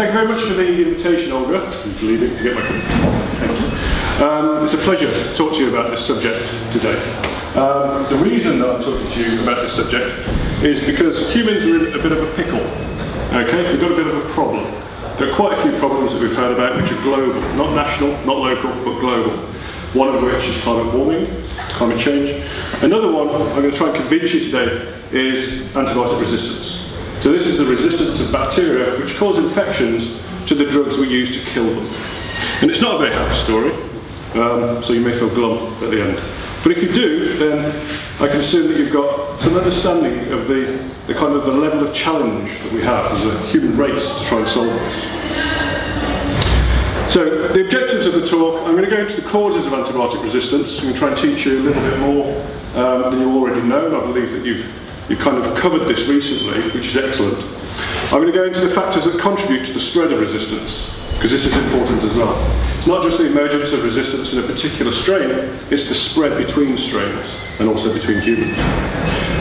Thank you very much for the invitation, Olga, leaving to get my. Thank you. Um, it's a pleasure to talk to you about this subject today. Um, the reason that I'm talking to you about this subject is because humans are in a bit of a pickle. Okay, we've got a bit of a problem. There are quite a few problems that we've heard about which are global, not national, not local, but global. One of which is climate warming, climate change. Another one I'm going to try and convince you today is antibiotic resistance. So this is the resistance of bacteria which cause infections to the drugs we use to kill them. And it's not a very happy story, um, so you may feel glum at the end. But if you do, then I can assume that you've got some understanding of the, the kind of the level of challenge that we have as a human race to try and solve this. So the objectives of the talk, I'm going to go into the causes of antibiotic resistance. I'm going to try and teach you a little bit more um, than you already know, I believe that you've You've kind of covered this recently, which is excellent. I'm going to go into the factors that contribute to the spread of resistance, because this is important as well. It's not just the emergence of resistance in a particular strain, it's the spread between strains and also between humans.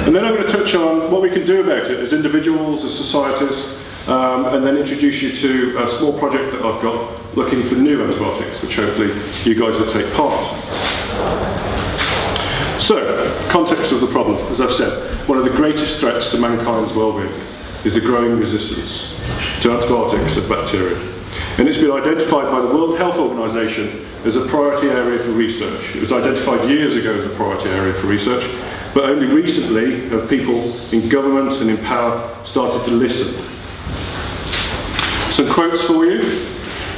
And then I'm going to touch on what we can do about it as individuals, as societies, um, and then introduce you to a small project that I've got looking for new antibiotics, which hopefully you guys will take part. So, context of the problem, as I've said, one of the greatest threats to mankind's well-being is the growing resistance to antibiotics of bacteria. And it's been identified by the World Health Organization as a priority area for research. It was identified years ago as a priority area for research, but only recently have people in government and in power started to listen. Some quotes for you.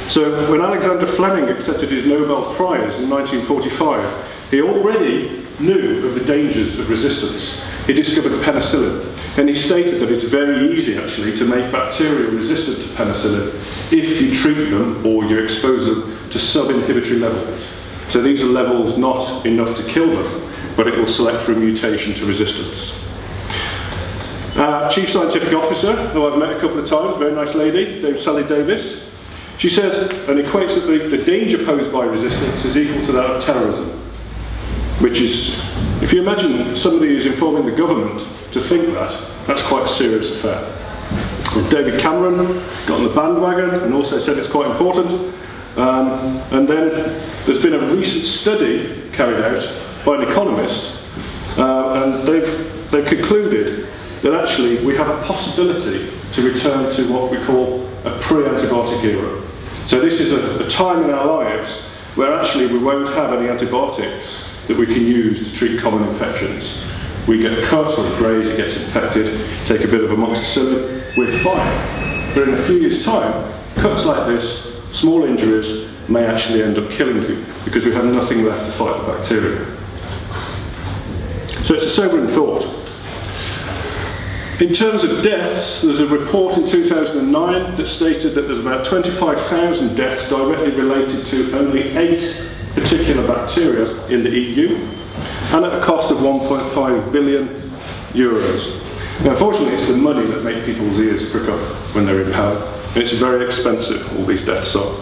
So when Alexander Fleming accepted his Nobel Prize in 1945, he already knew of the dangers of resistance. He discovered penicillin, and he stated that it's very easy actually to make bacteria resistant to penicillin if you treat them or you expose them to sub-inhibitory levels. So these are levels not enough to kill them, but it will select for a mutation to resistance. Uh, Chief Scientific Officer, who I've met a couple of times, very nice lady, Dame Sally Davies, she says and equates that the, the danger posed by resistance is equal to that of terrorism which is, if you imagine somebody who's informing the government to think that, that's quite a serious affair. David Cameron got on the bandwagon and also said it's quite important. Um, and then there's been a recent study carried out by an economist, uh, and they've, they've concluded that actually we have a possibility to return to what we call a pre-antibiotic era. So this is a, a time in our lives where actually we won't have any antibiotics that we can use to treat common infections. We get a cut or a graze, it gets infected, take a bit of amoxicillin, we're fine. But in a few years' time, cuts like this, small injuries, may actually end up killing you because we have nothing left to fight the bacteria. So it's a sobering thought. In terms of deaths, there's a report in 2009 that stated that there's about 25,000 deaths directly related to only eight particular bacteria in the EU and at a cost of 1.5 billion euros. Now, unfortunately, it's the money that makes people's ears prick up when they're in power. It's very expensive, all these deaths are.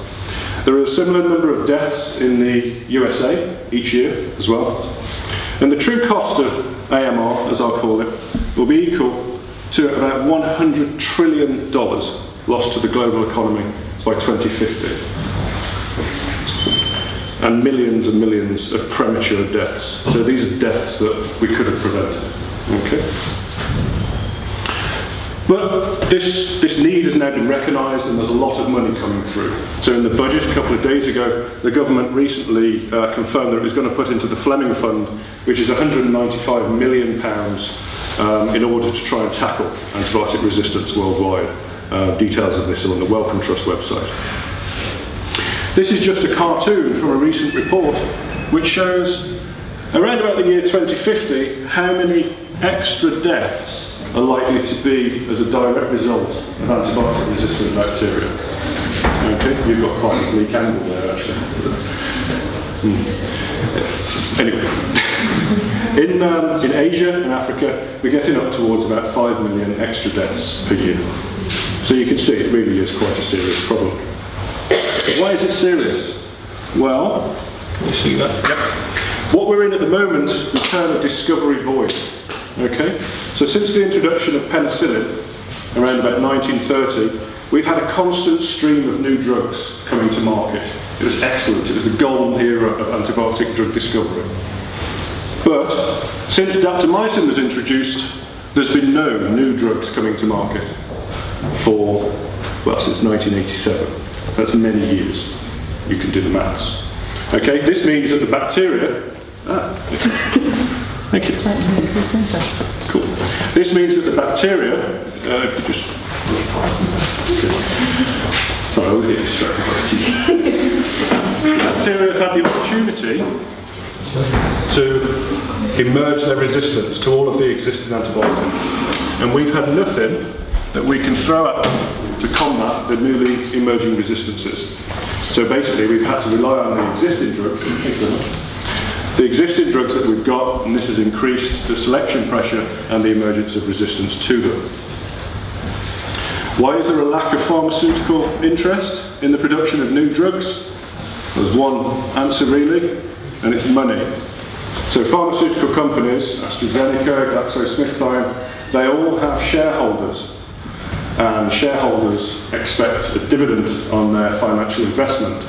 There are a similar number of deaths in the USA each year as well. And the true cost of AMR, as I'll call it, will be equal to about $100 trillion lost to the global economy by 2050 and millions and millions of premature deaths. So these are deaths that we could have prevented. Okay. But this, this need has now been recognised and there's a lot of money coming through. So in the budget a couple of days ago, the government recently uh, confirmed that it was going to put into the Fleming Fund, which is 195 million pounds um, in order to try and tackle antibiotic resistance worldwide. Uh, details of this are on the Wellcome Trust website. This is just a cartoon from a recent report which shows around about the year 2050 how many extra deaths are likely to be as a direct result of antibiotic resistant bacteria. Okay, you've got quite a bleak angle there actually. Hmm. Anyway, in, um, in Asia and Africa, we're getting up towards about 5 million extra deaths per year. So you can see it really is quite a serious problem. Why is it serious? Well, you see that? Yep. What we're in at the moment, we term a discovery void. Okay? So since the introduction of penicillin, around about 1930, we've had a constant stream of new drugs coming to market. It was excellent. It was the golden era of antibiotic drug discovery. But since daptomycin was introduced, there's been no new drugs coming to market for, well, since 1987. That's many years. You can do the maths. Okay, this means that the bacteria. Ah, thank you. Cool. This means that the bacteria. Uh, just. Sorry, I was getting distracted by the bacteria have had the opportunity to emerge their resistance to all of the existing antibiotics. And we've had nothing that we can throw at them to combat the newly emerging resistances. So basically, we've had to rely on the existing drugs. The existing drugs that we've got, and this has increased the selection pressure and the emergence of resistance to them. Why is there a lack of pharmaceutical interest in the production of new drugs? There's one answer really, and it's money. So pharmaceutical companies, AstraZeneca, GlaxoSmithKline, they all have shareholders and shareholders expect a dividend on their financial investment.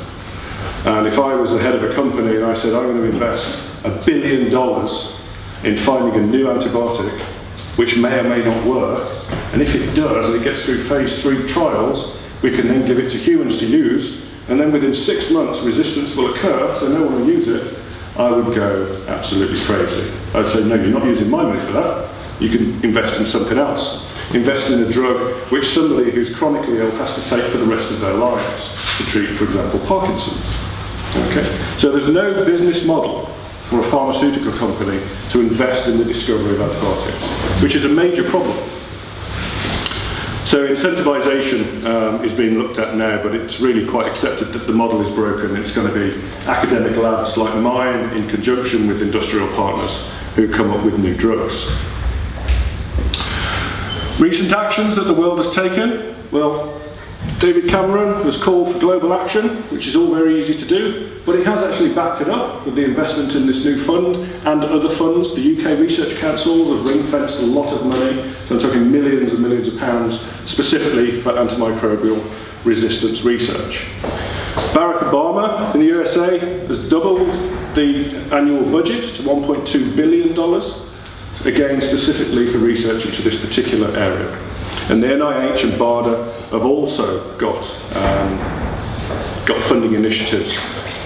And if I was the head of a company and I said, I'm going to invest a billion dollars in finding a new antibiotic, which may or may not work, and if it does and it gets through phase three trials, we can then give it to humans to use, and then within six months resistance will occur, so no one will use it, I would go absolutely crazy. I'd say, no, you're not using my money for that. You can invest in something else invest in a drug which somebody who's chronically ill has to take for the rest of their lives to treat, for example, Parkinson's. Okay? So there's no business model for a pharmaceutical company to invest in the discovery of antibiotics, which is a major problem. So incentivisation um, is being looked at now, but it's really quite accepted that the model is broken. It's going to be academic labs like mine in conjunction with industrial partners who come up with new drugs. Recent actions that the world has taken, well, David Cameron has called for global action, which is all very easy to do, but he has actually backed it up with the investment in this new fund and other funds. The UK Research Councils have ring-fenced a lot of money, so I'm talking millions and millions of pounds, specifically for antimicrobial resistance research. Barack Obama in the USA has doubled the annual budget to $1.2 billion again specifically for research into this particular area. And the NIH and BARDA have also got, um, got funding initiatives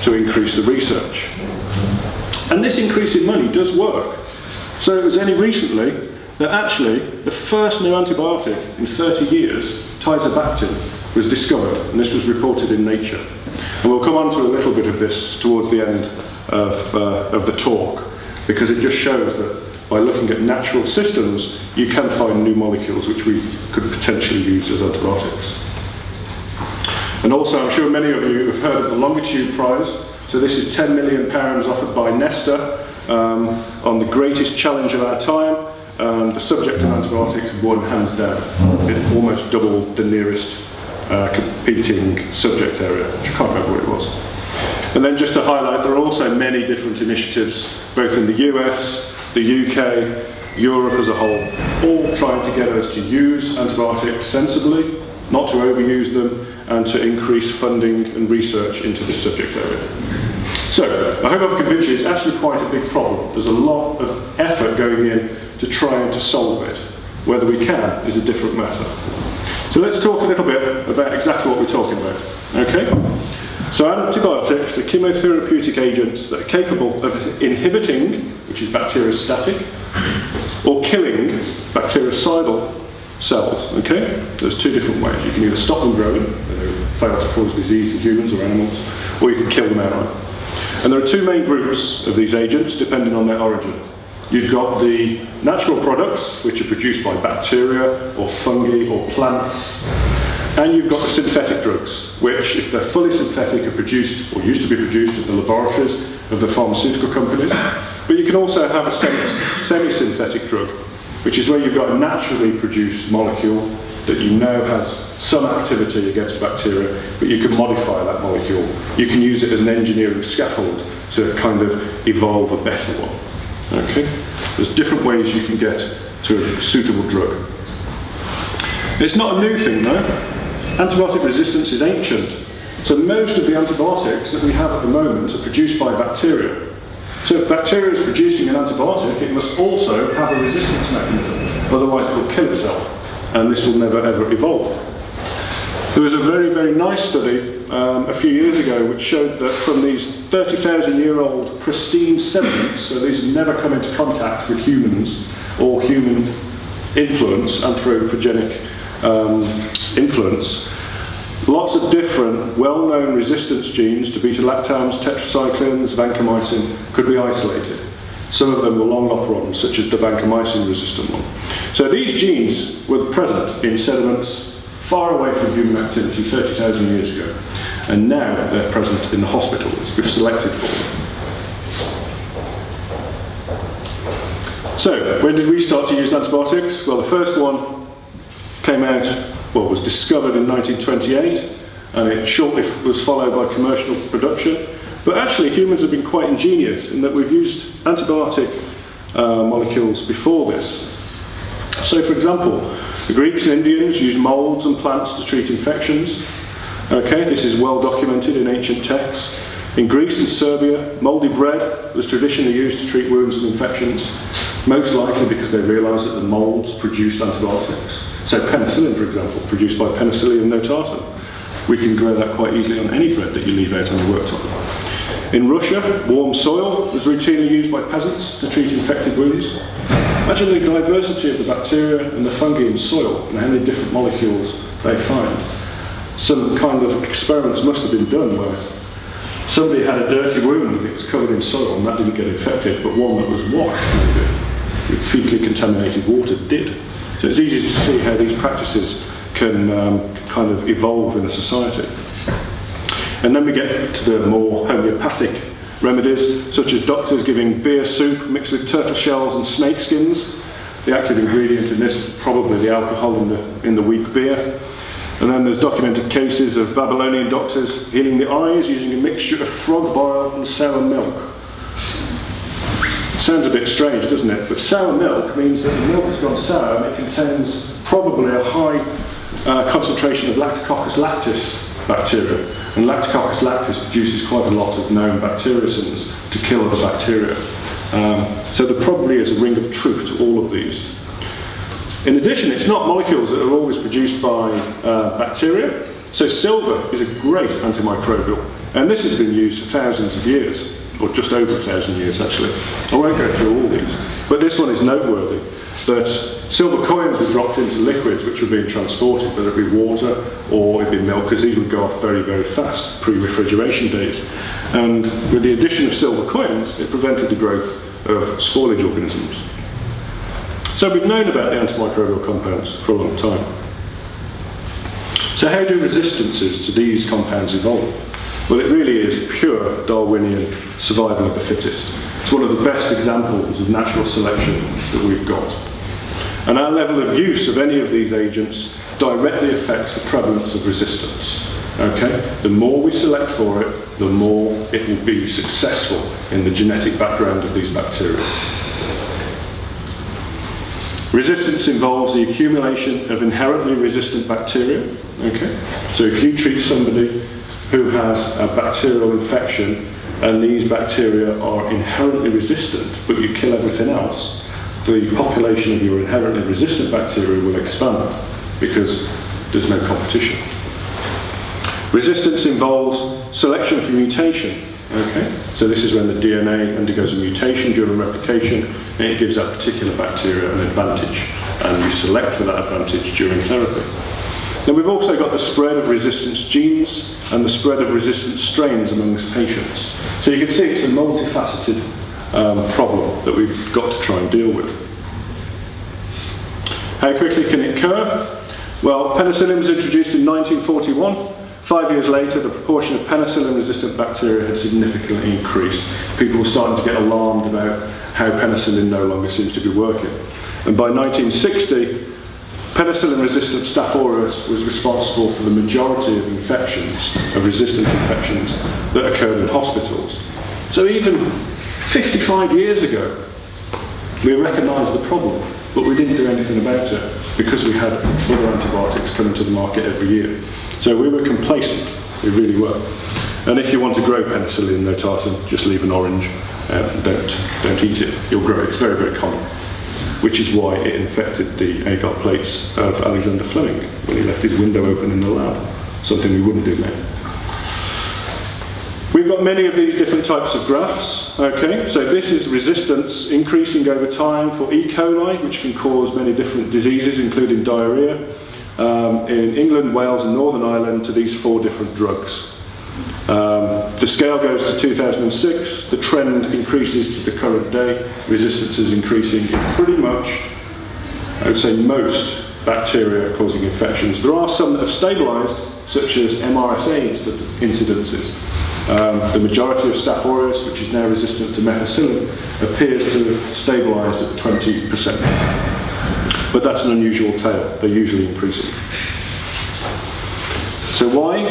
to increase the research. And this increase in money does work. So it was only recently that actually the first new antibiotic in 30 years, teixobactin, was discovered, and this was reported in Nature. And we'll come on to a little bit of this towards the end of, uh, of the talk, because it just shows that by looking at natural systems, you can find new molecules which we could potentially use as antibiotics. And also, I'm sure many of you have heard of the Longitude Prize. So this is 10 million pounds offered by Nesta um, on the greatest challenge of our time. Um, the subject of antibiotics won hands down. It almost doubled the nearest uh, competing subject area, which I can't remember what it was. And then just to highlight, there are also many different initiatives, both in the US, the UK, Europe as a whole, all trying to get us to use antibiotics sensibly, not to overuse them, and to increase funding and research into this subject area. So, I hope I've convinced you it's actually quite a big problem. There's a lot of effort going in to try and to solve it. Whether we can is a different matter. So let's talk a little bit about exactly what we're talking about. Okay? So antibiotics are chemotherapeutic agents that are capable of inhibiting, which is bacteriostatic, or killing bactericidal cells. Okay? There's two different ways. You can either stop them growing, they fail to cause disease in humans or animals, or you can kill them outright. And there are two main groups of these agents, depending on their origin. You've got the natural products, which are produced by bacteria or fungi or plants, and you've got the synthetic drugs, which, if they're fully synthetic, are produced or used to be produced at the laboratories of the pharmaceutical companies. But you can also have a semi-synthetic drug, which is where you've got a naturally produced molecule that you know has some activity against bacteria, but you can modify that molecule. You can use it as an engineering scaffold to kind of evolve a better one. Okay? There's different ways you can get to a suitable drug. It's not a new thing though. Antibiotic resistance is ancient, so most of the antibiotics that we have at the moment are produced by bacteria. So if bacteria is producing an antibiotic, it must also have a resistance mechanism, otherwise it will kill itself, and this will never ever evolve. There was a very, very nice study um, a few years ago which showed that from these 30,000 year old pristine sediments, so these have never come into contact with humans or human influence, anthropogenic um, influence, lots of different well-known resistance genes to beta-lactams, tetracyclines, vancomycin could be isolated. Some of them were long operons, such as the vancomycin resistant one. So these genes were present in sediments far away from human activity 30,000 years ago. And now they're present in the hospitals. We've selected for them. So, when did we start to use antibiotics? Well, the first one came out, well, was discovered in 1928, and it shortly was followed by commercial production. But actually, humans have been quite ingenious in that we've used antibiotic uh, molecules before this. So, for example, the Greeks and Indians used molds and plants to treat infections. Okay, this is well documented in ancient texts. In Greece and Serbia, mouldy bread was traditionally used to treat wounds and infections, most likely because they realised that the moulds produced antibiotics. So penicillin, for example, produced by Penicillium notatum. We can grow that quite easily on any bread that you leave out on the worktop. In Russia, warm soil was routinely used by peasants to treat infected wounds. Imagine the diversity of the bacteria and the fungi in soil and how many different molecules they find. Some kind of experiments must have been done where somebody had a dirty wound it was covered in soil and that didn't get infected, but one that was washed maybe with fecally contaminated water did. So it's easy to see how these practices can um, kind of evolve in a society. And then we get to the more homeopathic remedies, such as doctors giving beer soup mixed with turtle shells and snake skins. The active ingredient in this is probably the alcohol in the, in the weak beer. And then there's documented cases of Babylonian doctors healing the eyes using a mixture of frog bile and sour milk. Sounds a bit strange, doesn't it? But sour milk means that the milk has gone sour and it contains probably a high uh, concentration of Lactococcus lactis bacteria. And Lactococcus lactis produces quite a lot of known bacteriocins to kill other bacteria. Um, so there probably is a ring of truth to all of these. In addition, it's not molecules that are always produced by uh, bacteria. So silver is a great antimicrobial, and this has been used for thousands of years, or just over a thousand years actually. I won't go through all these, but this one is noteworthy that silver coins were dropped into liquids which were being transported, whether it be water or it be milk, because these would go off very, very fast, pre-refrigeration days. And with the addition of silver coins, it prevented the growth of spoilage organisms. So we've known about the antimicrobial compounds for a long time. So how do resistances to these compounds evolve? Well, it really is pure Darwinian survival of the fittest. It's one of the best examples of natural selection that we've got. And our level of use of any of these agents directly affects the prevalence of resistance. Okay? The more we select for it, the more it will be successful in the genetic background of these bacteria. Resistance involves the accumulation of inherently resistant bacteria. Okay? So if you treat somebody who has a bacterial infection and these bacteria are inherently resistant, but you kill everything else, the population of your inherently resistant bacteria will expand because there's no competition. Resistance involves selection for mutation. Okay, so this is when the DNA undergoes a mutation during replication, and it gives that particular bacteria an advantage, and you select for that advantage during therapy. Then we've also got the spread of resistance genes and the spread of resistant strains amongst patients. So you can see it's a multifaceted um, problem that we've got to try and deal with. How quickly can it occur? Well, penicillin was introduced in 1941. Five years later, the proportion of penicillin-resistant bacteria had significantly increased. People were starting to get alarmed about how penicillin no longer seems to be working. And by 1960, penicillin-resistant Staph aureus was responsible for the majority of infections, of resistant infections, that occurred in hospitals. So even 55 years ago, we recognised the problem, but we didn't do anything about it because we had other antibiotics coming to the market every year. So we were complacent, we really were. And if you want to grow Penicillium notatum, just leave an orange and don't, don't eat it. You'll grow it. It's very, very common. Which is why it infected the agar plates of Alexander Fleming when he left his window open in the lab. Something we wouldn't do now. We've got many of these different types of graphs. Okay, so this is resistance increasing over time for E. coli, which can cause many different diseases, including diarrhea, um, in England, Wales, and Northern Ireland to these four different drugs. Um, the scale goes to 2006, the trend increases to the current day, resistance is increasing in pretty much, I would say most bacteria causing infections. There are some that have stabilised, such as MRSA incidences. Um, the majority of Staph aureus, which is now resistant to methicillin, appears to have stabilised at 20%. But that's an unusual tale. They're usually increasing. So why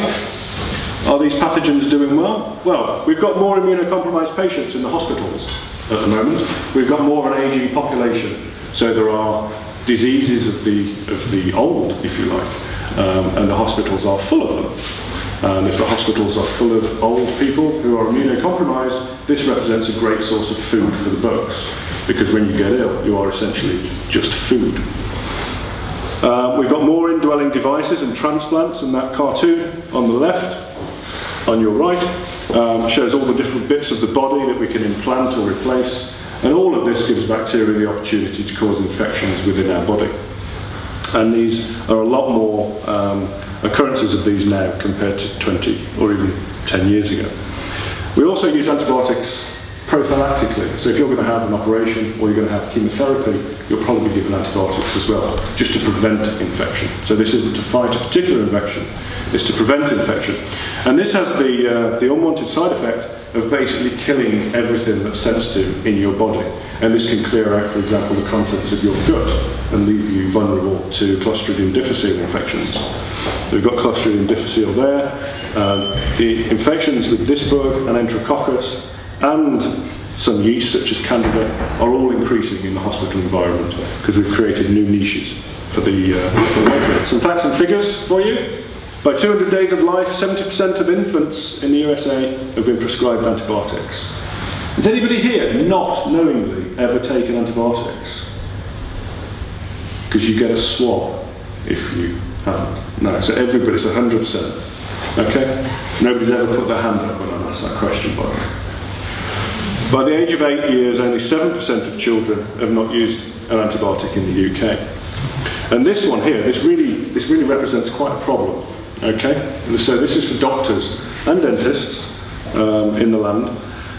are these pathogens doing well? Well, we've got more immunocompromised patients in the hospitals at the moment. We've got more of an ageing population. So there are diseases of the, of the old, if you like, um, and the hospitals are full of them. And if the hospitals are full of old people who are immunocompromised, this represents a great source of food for the bugs. Because when you get ill, you are essentially just food. Uh, we've got more indwelling devices and transplants and that cartoon on the left. On your right um, shows all the different bits of the body that we can implant or replace. And all of this gives bacteria the opportunity to cause infections within our body. And these are a lot more um, occurrences of these now compared to 20 or even 10 years ago. We also use antibiotics prophylactically. So if you're going to have an operation or you're going to have chemotherapy, you'll probably given antibiotics as well, just to prevent infection. So this isn't to fight a particular infection, it's to prevent infection. And this has the, uh, the unwanted side effect of basically killing everything that's sensitive in your body. And this can clear out, for example, the contents of your gut and leave you vulnerable to Clostridium difficile infections. We've got Clostridium difficile there. Um, the infections with this bug and Enterococcus and some yeast such as Candida are all increasing in the hospital environment because we've created new niches for the, uh, Some facts and figures for you. By 200 days of life, 70% of infants in the USA have been prescribed antibiotics. Has anybody here not knowingly ever taken antibiotics? Because you get a swab if you haven't. No, so everybody's 100%. Okay? Nobody's ever put their hand up when I asked that question, by the way. By the age of eight years, only 7% of children have not used an antibiotic in the UK. And this one here, this really, this really represents quite a problem. Okay? So this is for doctors and dentists um, in the land.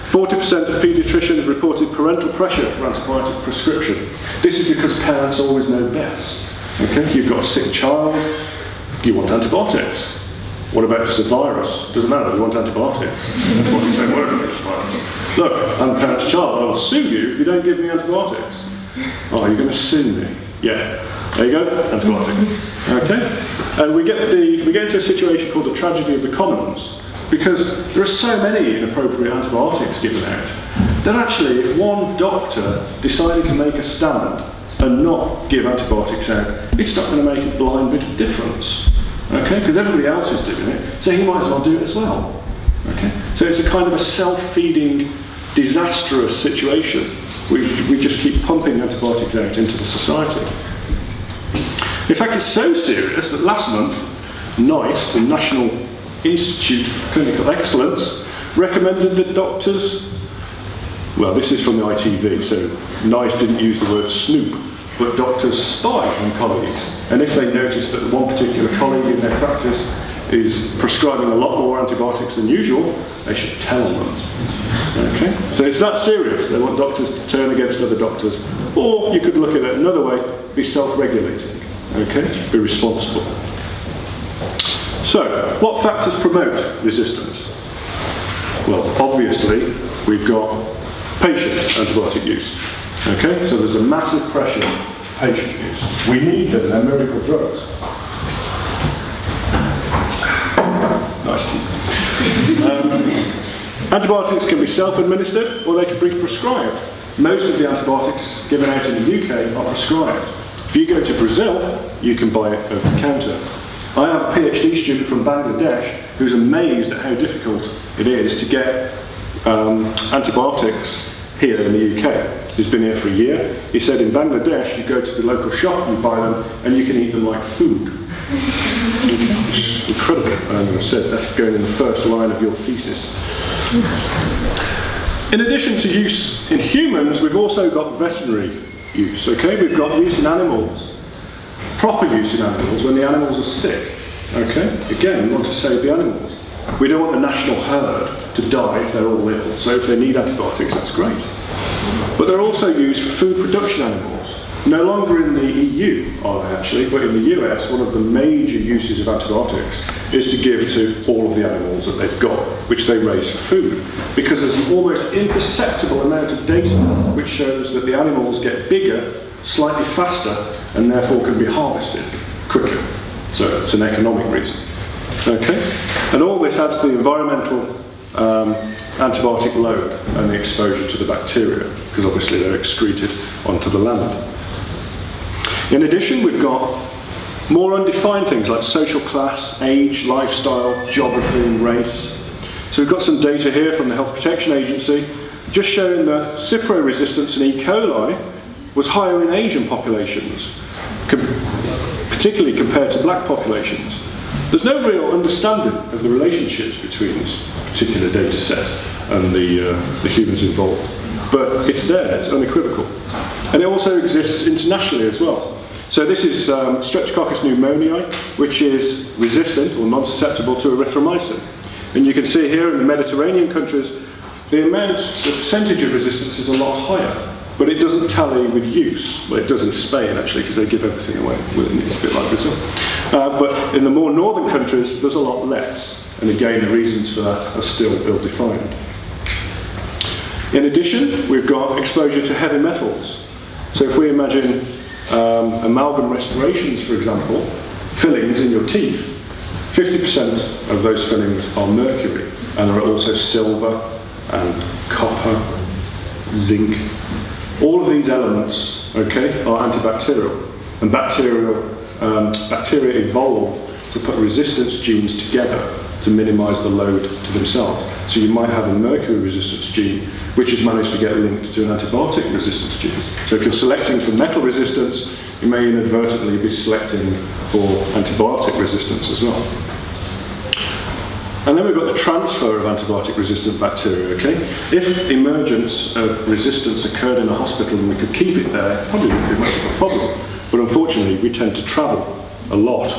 40% of paediatricians reported parental pressure for antibiotic prescription. This is because parents always know best. Okay? You've got a sick child, you want antibiotics. What about just a virus? Doesn't matter, we want antibiotics. You virus. Look, I'm a parent's child, I will sue you if you don't give me antibiotics. Oh, you're going to sue me? Yeah. There you go, antibiotics. Okay? And we get, the, we get into a situation called the tragedy of the commons, because there are so many inappropriate antibiotics given out, that actually if one doctor decided to make a stand and not give antibiotics out, it's not going to make a blind bit of difference. Okay? Because everybody else is doing it, so he might as well do it as well. Okay? So it's a kind of a self-feeding, disastrous situation. We, we just keep pumping antibiotics out into the society. In fact, it's so serious that last month, NICE, the National Institute for Clinical Excellence, recommended that doctors, well, this is from the ITV, so NICE didn't use the word snoop, but doctors spy on colleagues. And if they notice that one particular colleague in their practice is prescribing a lot more antibiotics than usual, they should tell on them. Okay? So it's that serious. They want doctors to turn against other doctors. Or you could look at it another way, be self-regulating. Okay? Be responsible. So, what factors promote resistance? Well, obviously, we've got patient antibiotic use. Okay, so there's a massive pressure on patient use. We need them, they're miracle drugs. Nice um, Antibiotics can be self-administered or they can be prescribed. Most of the antibiotics given out in the UK are prescribed. If you go to Brazil, you can buy it over the counter. I have a PhD student from Bangladesh who's amazed at how difficult it is to get um, antibiotics here in the UK. He's been here for a year. He said in Bangladesh, you go to the local shop, you buy them, and you can eat them like food. Incredible. And I said that's going in the first line of your thesis. In addition to use in humans, we've also got veterinary use. Okay, we've got use in animals, proper use in animals when the animals are sick. Okay, again, we want to save the animals. We don't want the national herd to die if they're all ill. So if they need antibiotics, that's great. But they're also used for food production animals. No longer in the EU are they actually, but in the US, one of the major uses of antibiotics is to give to all of the animals that they've got, which they raise for food. Because there's an almost imperceptible amount of data which shows that the animals get bigger, slightly faster, and therefore can be harvested quicker. So it's an economic reason. Okay? And all this adds to the environmental um, antibiotic load and the exposure to the bacteria, because obviously they're excreted onto the land. In addition, we've got more undefined things like social class, age, lifestyle, geography, race. So we've got some data here from the Health Protection Agency just showing that Cipro resistance in E. coli was higher in Asian populations, com particularly compared to black populations. There's no real understanding of the relationships between this particular data set and the, uh, the humans involved. But it's there, it's unequivocal. And it also exists internationally as well. So this is um, Streptococcus pneumoniae, which is resistant or non-susceptible to erythromycin. And you can see here in the Mediterranean countries, the amount, the percentage of resistance is a lot higher. But it doesn't tally with use. Well, it does in Spain, actually, because they give everything away. It's a bit like Brazil. Uh, but in the more northern countries, there's a lot less. And again, the reasons for that are still ill-defined. In addition, we've got exposure to heavy metals. So if we imagine um, amalgam restorations, for example, fillings in your teeth, 50% of those fillings are mercury, and there are also silver and copper, zinc. All of these elements, okay, are antibacterial, and bacterial, um, bacteria evolve to put resistance genes together to minimize the load to themselves. So you might have a mercury resistance gene which has managed to get linked to an antibiotic resistance gene. So if you're selecting for metal resistance, you may inadvertently be selecting for antibiotic resistance as well. And then we've got the transfer of antibiotic resistant bacteria, okay? If emergence of resistance occurred in a hospital and we could keep it there, probably wouldn't be much of a problem. But unfortunately, we tend to travel a lot,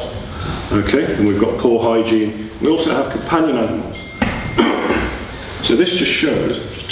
okay? And we've got poor hygiene. We also have companion animals. so this just shows, just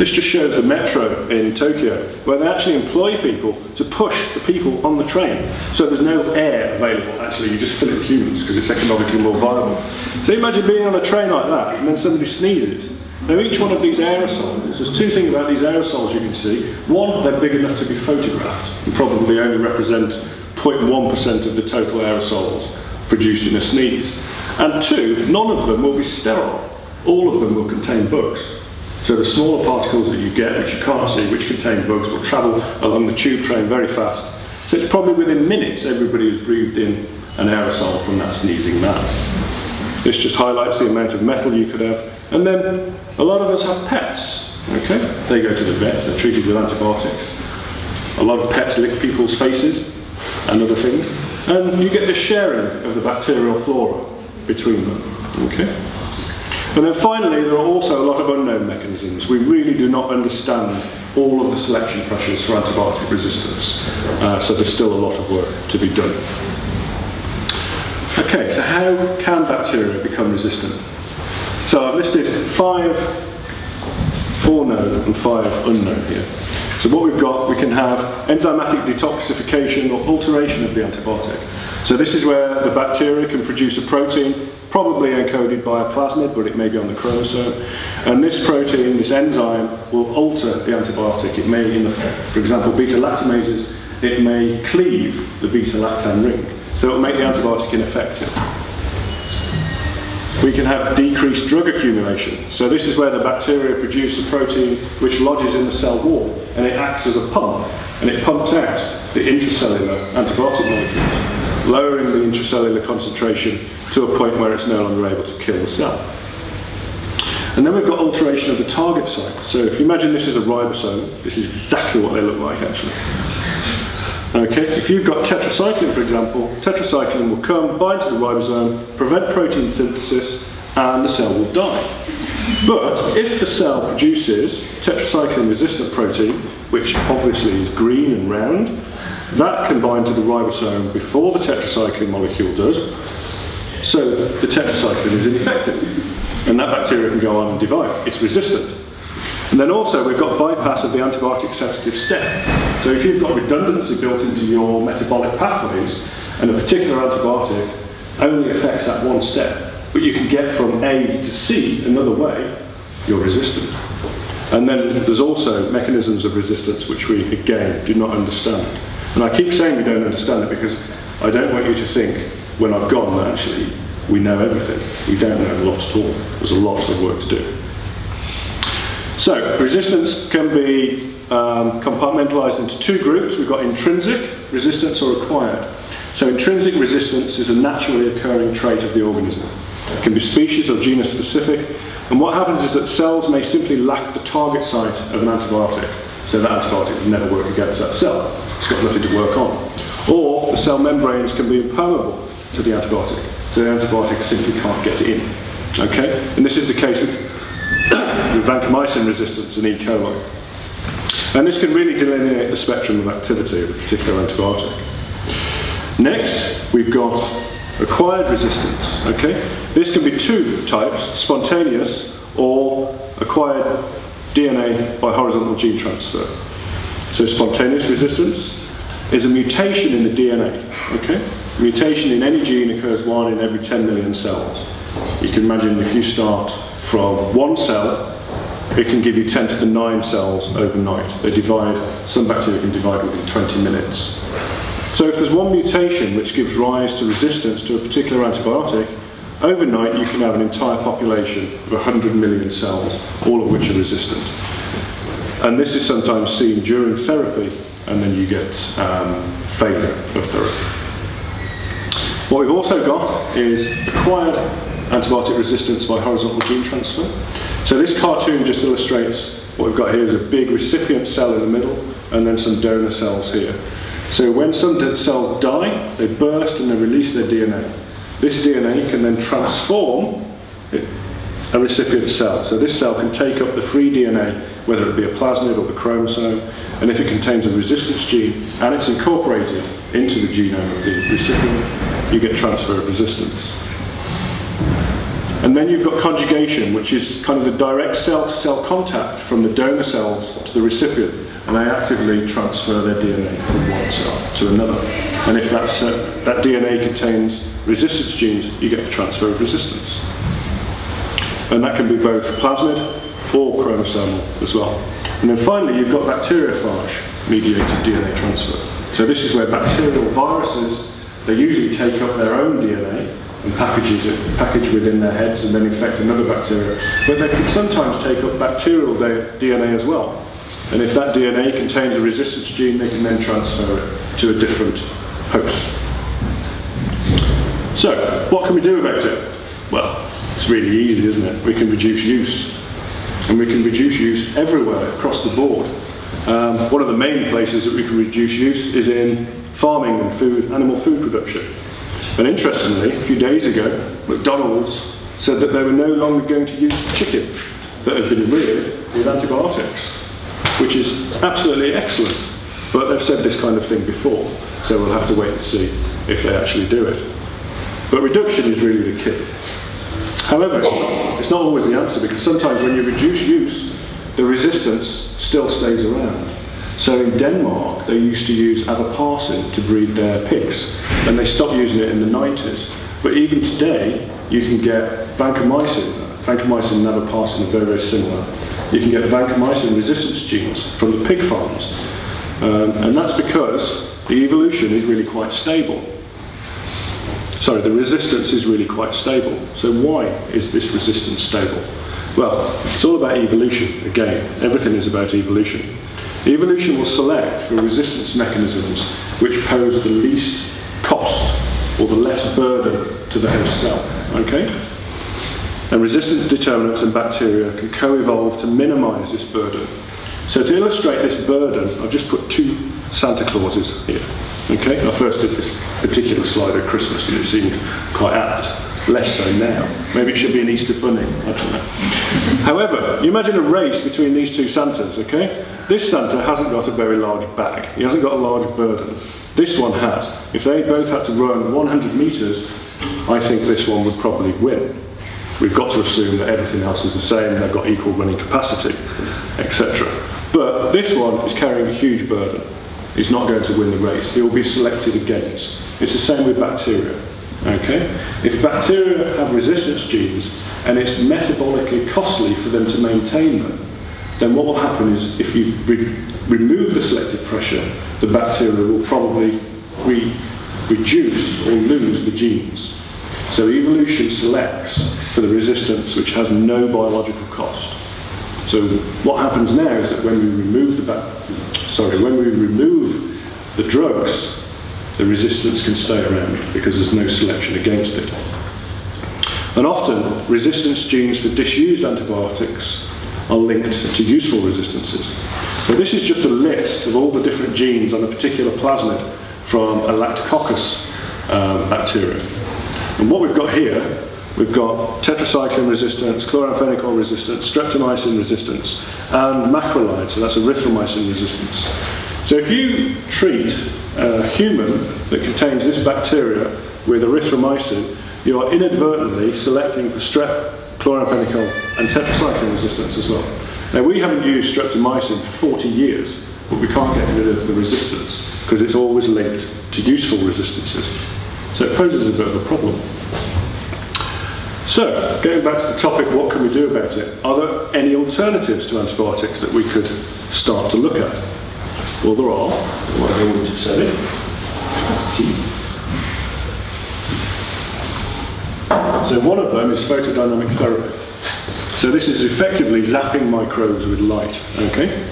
this just shows the metro in Tokyo, where they actually employ people to push the people on the train. So there's no air available, actually, you just fill it with humans because it's economically more viable. So imagine being on a train like that, and then somebody sneezes. Now each one of these aerosols, there's two things about these aerosols you can see. One, they're big enough to be photographed, and probably only represent 0.1% of the total aerosols produced in a sneeze. And two, none of them will be sterile all of them will contain bugs. So the smaller particles that you get, which you can't see, which contain bugs, will travel along the tube train very fast. So it's probably within minutes everybody has breathed in an aerosol from that sneezing man. This just highlights the amount of metal you could have. And then a lot of us have pets. Okay, they go to the vet, they're treated with antibiotics. A lot of pets lick people's faces and other things. And you get the sharing of the bacterial flora between them. Okay. And then finally, there are also a lot of unknown mechanisms. We really do not understand all of the selection pressures for antibiotic resistance. Uh, so there's still a lot of work to be done. Okay, so how can bacteria become resistant? So I've listed five four known and five unknown here. So what we've got, we can have enzymatic detoxification or alteration of the antibiotic. So this is where the bacteria can produce a protein probably encoded by a plasmid, but it may be on the chromosome. And this protein, this enzyme, will alter the antibiotic. It may, in the, for example, beta-lactamases, it may cleave the beta-lactam ring. So it will make the antibiotic ineffective. We can have decreased drug accumulation. So this is where the bacteria produce a protein which lodges in the cell wall, and it acts as a pump, and it pumps out the intracellular antibiotic molecules lowering the intracellular concentration to a point where it's no longer able to kill the cell. And then we've got alteration of the target site. So if you imagine this is a ribosome, this is exactly what they look like actually. Okay, if you've got tetracycline, for example, tetracycline will come, bind to the ribosome, prevent protein synthesis, and the cell will die. But if the cell produces tetracycline-resistant protein, which obviously is green and round, that can bind to the ribosome before the tetracycline molecule does, so the tetracycline is ineffective. And that bacteria can go on and divide. It's resistant. And then also we've got bypass of the antibiotic sensitive step. So if you've got redundancy built into your metabolic pathways and a particular antibiotic only affects that one step, but you can get from A to C another way, you're resistant. And then there's also mechanisms of resistance which we again do not understand. And I keep saying we don't understand it because I don't want you to think when I've gone that actually we know everything. We don't know a lot at all. There's a lot of work to do. So, resistance can be um, compartmentalized into two groups. We've got intrinsic resistance or acquired. So intrinsic resistance is a naturally occurring trait of the organism. It can be species or genus specific. And what happens is that cells may simply lack the target site of an antibiotic. So that antibiotic will never work against that cell. It's got nothing to work on. Or the cell membranes can be impermeable to the antibiotic. So the antibiotic simply can't get in. Okay? And this is the case with with vancomycin resistance in E. coli. And this can really delineate the spectrum of activity of a particular antibiotic. Next, we've got acquired resistance. Okay, This can be two types, spontaneous or acquired DNA by horizontal gene transfer. So spontaneous resistance is a mutation in the DNA. Okay, Mutation in any gene occurs one in every 10 million cells. You can imagine if you start from one cell, it can give you 10 to the 9 cells overnight. They divide, some bacteria can divide within 20 minutes. So if there's one mutation which gives rise to resistance to a particular antibiotic, overnight you can have an entire population of 100 million cells, all of which are resistant. And this is sometimes seen during therapy, and then you get um, failure of therapy. What we've also got is acquired antibiotic resistance by horizontal gene transfer. So this cartoon just illustrates what we've got here is a big recipient cell in the middle and then some donor cells here. So when some cells die, they burst and they release their DNA. This DNA can then transform a recipient cell. So this cell can take up the free DNA, whether it be a plasmid or the chromosome, and if it contains a resistance gene and it's incorporated into the genome of the recipient, you get transfer of resistance. And then you've got conjugation, which is kind of the direct cell-to-cell -cell contact from the donor cells to the recipient, and they actively transfer their DNA from one cell to another. And if that's, uh, that DNA contains resistance genes, you get the transfer of resistance. And that can be both plasmid or chromosomal as well. And then finally, you've got bacteriophage-mediated DNA transfer. So this is where bacterial viruses, they usually take up their own DNA and packages it, package within their heads and then infect another bacteria. But they can sometimes take up bacterial DNA as well. And if that DNA contains a resistance gene, they can then transfer it to a different host. So, what can we do about it? Well, it's really easy, isn't it? We can reduce use. And we can reduce use everywhere across the board. Um, one of the main places that we can reduce use is in farming and food, animal food production. And interestingly, a few days ago, McDonald's said that they were no longer going to use chicken that had been reared with antibiotics, which is absolutely excellent. But they've said this kind of thing before, so we'll have to wait and see if they actually do it. But reduction is really the key. However, it's not always the answer because sometimes when you reduce use, the resistance still stays around. So in Denmark, they used to use avoparcin to breed their pigs, and they stopped using it in the 90s. But even today, you can get vancomycin. Vancomycin and avoparcin are very, very similar. You can get vancomycin resistance genes from the pig farms. Um, and that's because the evolution is really quite stable. Sorry, the resistance is really quite stable. So why is this resistance stable? Well, it's all about evolution. Again, everything is about evolution. Evolution will select for resistance mechanisms which pose the least cost or the less burden to the host cell. Okay? And resistance determinants and bacteria can co-evolve to minimize this burden. So to illustrate this burden, I've just put two Santa Clauses here. Okay, I first did this particular slide at Christmas and it seemed quite apt. Less so now. Maybe it should be an Easter bunny, I don't know. However, you imagine a race between these two Santas, okay? This Santa hasn't got a very large bag. He hasn't got a large burden. This one has. If they both had to run 100 metres, I think this one would probably win. We've got to assume that everything else is the same, they've got equal running capacity, etc. But this one is carrying a huge burden. He's not going to win the race. He will be selected against. It's the same with bacteria. Okay? If bacteria have resistance genes and it's metabolically costly for them to maintain them, then what will happen is if you re remove the selective pressure, the bacteria will probably re reduce or lose the genes. So evolution selects for the resistance which has no biological cost. So what happens now is that when we remove the sorry, when we remove the drugs, the resistance can stay around because there's no selection against it. And often, resistance genes for disused antibiotics are linked to useful resistances. So this is just a list of all the different genes on a particular plasmid from a lactococcus um, bacteria. And what we've got here, we've got tetracycline resistance, chloramphenicol resistance, streptomycin resistance, and macrolide, so that's erythromycin resistance. So if you treat a human that contains this bacteria with erythromycin, you are inadvertently selecting for strep, chloramphenicol, and tetracycline resistance as well. Now, we haven't used streptomycin for 40 years, but we can't get rid of the resistance because it's always linked to useful resistances. So it poses a bit of a problem. So, getting back to the topic, what can we do about it? Are there any alternatives to antibiotics that we could start to look at? Well, there are. What I to say. So one of them is photodynamic therapy. So this is effectively zapping microbes with light, okay?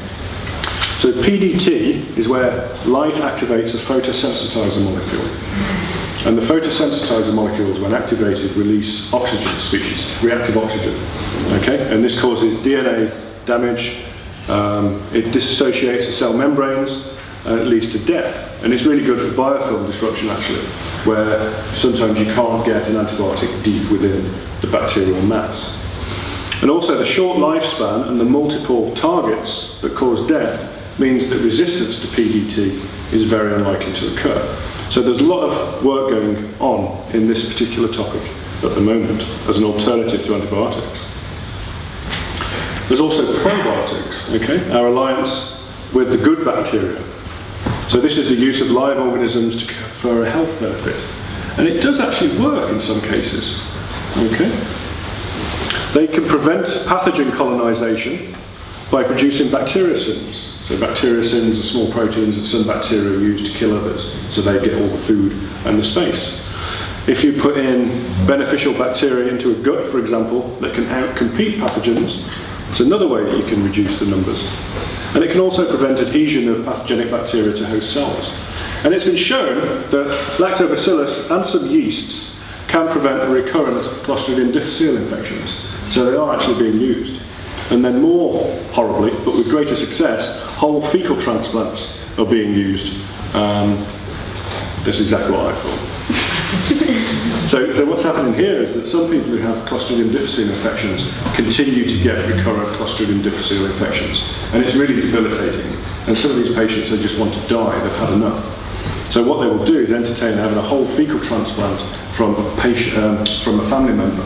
So PDT is where light activates a photosensitizer molecule. And the photosensitizer molecules, when activated, release oxygen species, reactive oxygen. Okay? And this causes DNA damage, um, it disassociates the cell membranes and it leads to death. And it's really good for biofilm disruption actually, where sometimes you can't get an antibiotic deep within the bacterial mass. And also the short lifespan and the multiple targets that cause death means that resistance to PDT is very unlikely to occur. So there's a lot of work going on in this particular topic at the moment as an alternative to antibiotics. There's also probiotics, okay, our alliance with the good bacteria. So this is the use of live organisms to confer a health benefit. And it does actually work in some cases, okay. They can prevent pathogen colonization by producing bacteriocins. So bacteriocins are small proteins that some bacteria use to kill others, so they get all the food and the space. If you put in beneficial bacteria into a gut, for example, that can outcompete pathogens, it's another way that you can reduce the numbers. And it can also prevent adhesion of pathogenic bacteria to host cells. And it's been shown that lactobacillus and some yeasts can prevent recurrent Clostridium difficile infections. So they are actually being used. And then more horribly, but with greater success, whole fecal transplants are being used. Um, that's exactly what I thought. So, so what's happening here is that some people who have Clostridium difficile infections continue to get recurrent Clostridium difficile infections. And it's really debilitating. And some of these patients, they just want to die, they've had enough. So what they will do is entertain having a whole fecal transplant from a, patient, um, from a family member.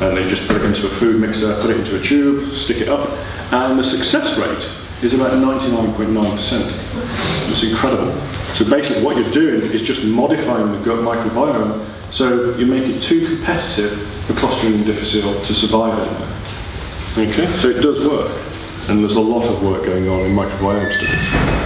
And they just put it into a food mixer, put it into a tube, stick it up, and the success rate is about 99.9%. It's incredible. So basically what you're doing is just modifying the gut microbiome so you make it too competitive for Clostridium difficile to survive anywhere. Okay, so it does work, and there's a lot of work going on in microbiome studies.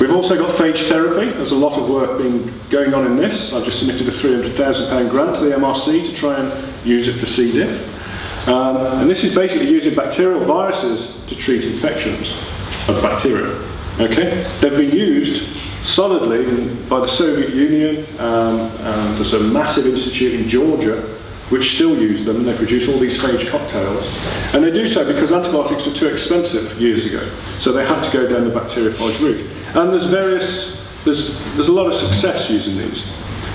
We've also got phage therapy. There's a lot of work being going on in this. I just submitted a £300,000 grant to the MRC to try and use it for C. diff. Um, and this is basically using bacterial viruses to treat infections of bacteria. Okay? They've been used solidly by the Soviet Union. Um, there's a massive institute in Georgia which still use them, and they produce all these phage cocktails. And they do so because antibiotics were too expensive years ago, so they had to go down the bacteriophage route. And there's various, there's, there's a lot of success using these,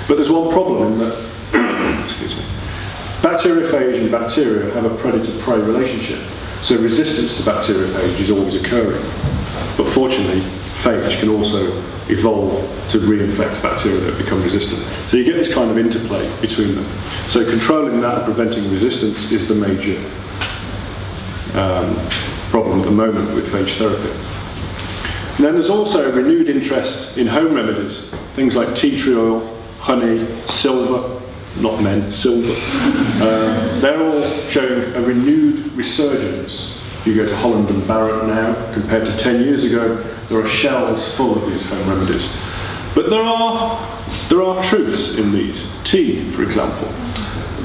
but there's one problem in that, bacteriophage and bacteria have a predator-prey relationship, so resistance to bacteriophage is always occurring. But fortunately, phage can also evolve to reinfect bacteria that become resistant. So you get this kind of interplay between them. So controlling that and preventing resistance is the major um, problem at the moment with phage therapy. And then there's also a renewed interest in home remedies, things like tea tree oil, honey, silver, not men, silver. Uh, they're all showing a renewed resurgence. You go to Holland and Barrett now, compared to 10 years ago, there are shelves full of these home remedies. But there are, there are truths in these. Tea, for example.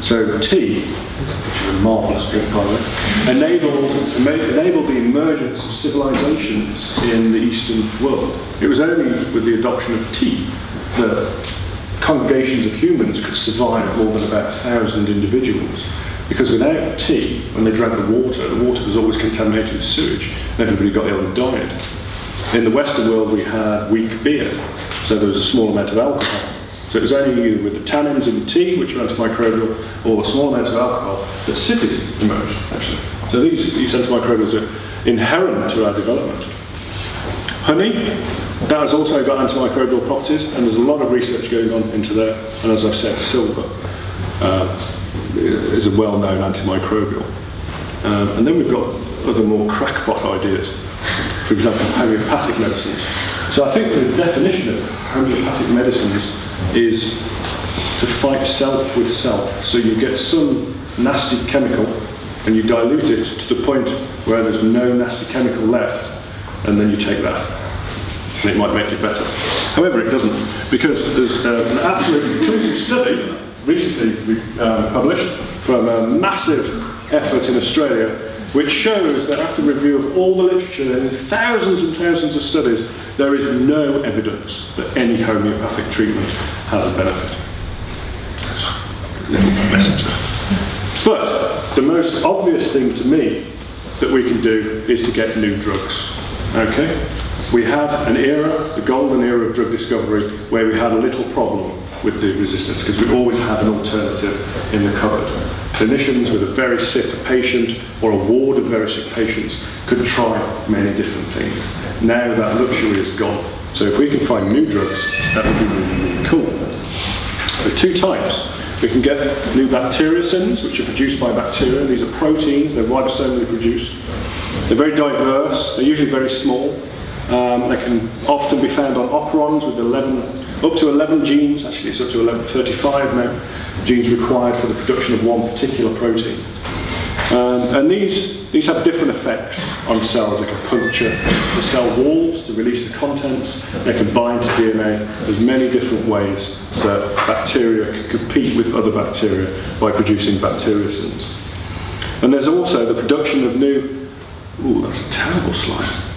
So tea, which is a marvellous drink by the way, enabled, enabled the emergence of civilizations in the Eastern world. It was only with the adoption of tea that congregations of humans could survive more than about a thousand individuals. Because without tea, when they drank the water, the water was always contaminated with sewage, and everybody got ill and died. In the Western world, we had weak beer, so there was a small amount of alcohol. So it was only either with the tannins in the tea, which are antimicrobial, or the small amounts of alcohol that cities emerged, actually. So these, these antimicrobials are inherent to our development. Honey, that has also got antimicrobial properties, and there's a lot of research going on into there. And as I've said, silver uh, is a well-known antimicrobial. Um, and then we've got other more crackpot ideas for example, homeopathic medicines. So I think the definition of homeopathic medicines is to fight self with self. So you get some nasty chemical and you dilute it to the point where there's no nasty chemical left, and then you take that. And it might make it better. However, it doesn't, because there's uh, an absolutely conclusive study recently um, published from a massive effort in Australia which shows that after review of all the literature and thousands and thousands of studies, there is no evidence that any homeopathic treatment has a benefit. Little message there. But the most obvious thing to me that we can do is to get new drugs. Okay? We had an era, the golden era of drug discovery, where we had a little problem with the resistance because we always had an alternative in the cupboard clinicians with a very sick patient or a ward of very sick patients could try many different things. Now that luxury is gone. So if we can find new drugs, that would be really, really cool. There are two types. We can get new bacteriocins, which are produced by bacteria. These are proteins, they're ribosomally produced. They're very diverse, they're usually very small. Um, they can often be found on operons with 11 up to 11 genes, actually it's up to 11, 35 now, genes required for the production of one particular protein. Um, and these, these have different effects on cells. They can puncture the cell walls to release the contents. They can bind to DNA. There's many different ways that bacteria can compete with other bacteria by producing bacteriocins. And there's also the production of new... Ooh, that's a terrible slide.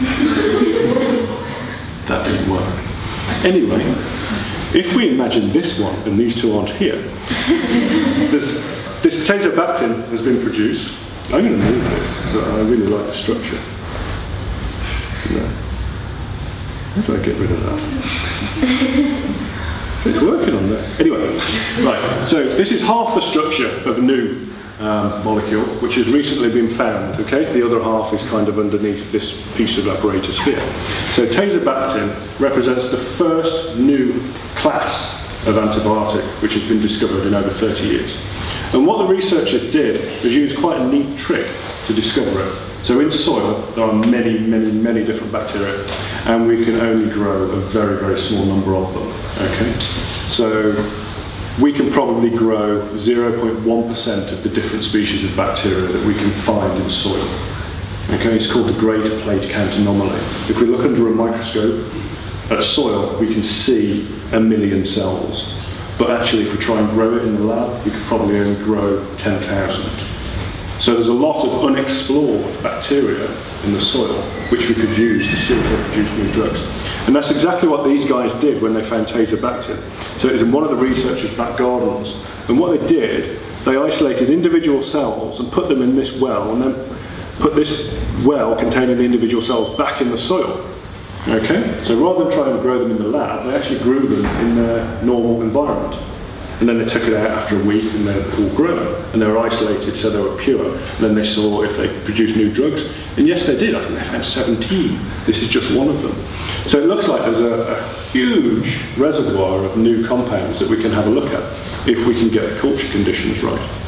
that didn't work. Anyway, if we imagine this one and these two aren't here, this, this teixobactin has been produced. I'm going to move this because I really like the structure. How do I get rid of that? so it's working on that. Anyway, right, so this is half the structure of a new um, molecule, which has recently been found. Okay, the other half is kind of underneath this piece of apparatus here. So teixobactin represents the first new class of antibiotic which has been discovered in over 30 years. And what the researchers did was use quite a neat trick to discover it. So in soil, there are many, many, many different bacteria, and we can only grow a very, very small number of them. Okay, so we can probably grow 0.1% of the different species of bacteria that we can find in soil. Okay, it's called the Great Plate Count Anomaly. If we look under a microscope at soil, we can see a million cells. But actually, if we try and grow it in the lab, we could probably only grow 10,000. So there's a lot of unexplored bacteria in the soil which we could use to see if they produce new drugs. And that's exactly what these guys did when they found Teixobactin. So it was in one of the researchers' back gardens. And what they did, they isolated individual cells and put them in this well and then put this well containing the individual cells back in the soil. Okay? So rather than trying to grow them in the lab, they actually grew them in their normal environment. And then they took it out after a week and they were all grown. And they were isolated so they were pure. And then they saw if they produced new drugs. And yes, they did. I think they found 17. This is just one of them. So it looks like there's a, a huge reservoir of new compounds that we can have a look at if we can get the culture conditions right.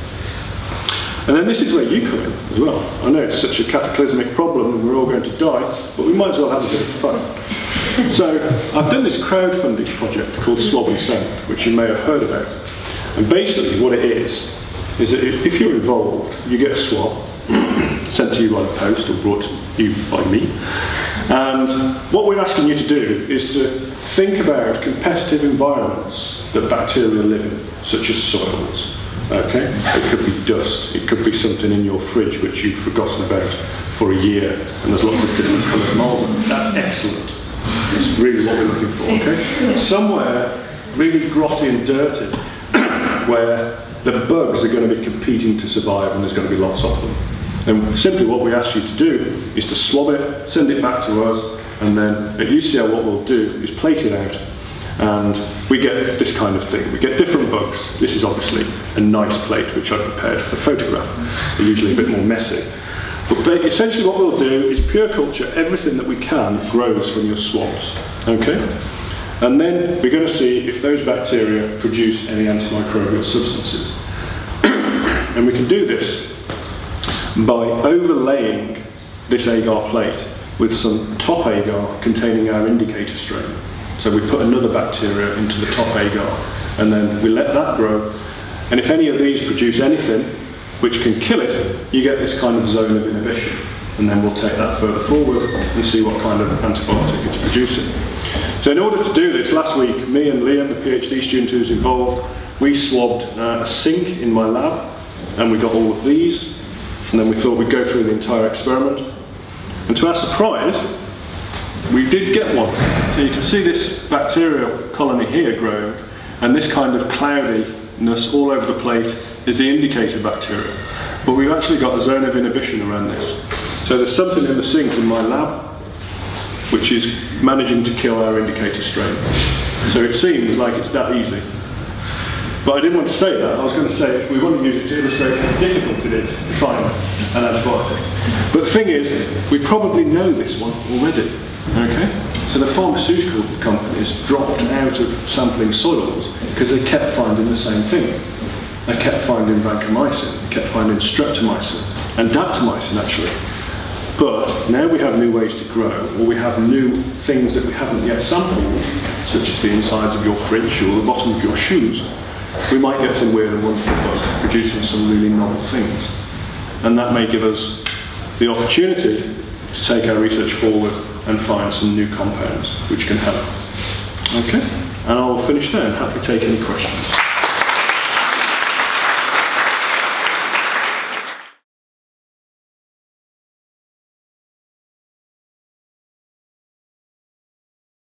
And then this is where you come in as well. I know it's such a cataclysmic problem and we're all going to die, but we might as well have a bit of fun. so I've done this crowdfunding project called and Send, which you may have heard about. And basically what it is, is that if you're involved, you get a swab sent to you by the post or brought to you by me. And what we're asking you to do is to think about competitive environments that bacteria live in, such as soils, Okay? It could be dust, it could be something in your fridge which you've forgotten about for a year, and there's lots of different coloured mould. That's excellent. That's really what we're looking for, okay? Somewhere really grotty and dirty, where the bugs are going to be competing to survive and there's going to be lots of them. And simply what we ask you to do is to swab it, send it back to us, and then at UCL what we'll do is plate it out and we get this kind of thing. We get different bugs. This is obviously a nice plate which I've prepared for the photograph. They're usually a bit more messy. But essentially what we'll do is pure culture everything that we can grows from your swabs. Okay? And then we're going to see if those bacteria produce any antimicrobial substances. and we can do this by overlaying this agar plate with some top agar containing our indicator strain. So we put another bacteria into the top agar and then we let that grow. And if any of these produce anything which can kill it, you get this kind of zone of inhibition. And then we'll take that further forward and see what kind of antibiotic it's producing. So in order to do this, last week, me and Liam, the PhD student who's involved, we swabbed uh, a sink in my lab and we got all of these. And then we thought we'd go through the entire experiment. And to our surprise, we did get one. So you can see this bacterial colony here growing, and this kind of cloudiness all over the plate is the indicator bacteria. But we've actually got a zone of inhibition around this. So there's something in the sink in my lab which is managing to kill our indicator strain. So it seems like it's that easy. But I didn't want to say that. I was going to say if we want to use it to illustrate how difficult it is to find an antibiotic. But the thing is, we probably know this one already. Okay? So the pharmaceutical companies dropped out of sampling soils because they kept finding the same thing. They kept finding vancomycin, kept finding streptomycin, and daptomycin actually. But now we have new ways to grow, or we have new things that we haven't yet sampled, such as the insides of your fridge or the bottom of your shoes. We might get some weird and wonderful bugs producing some really novel things. And that may give us the opportunity to take our research forward and find some new compounds which can help. Okay, and I'll finish there and happy to take any questions.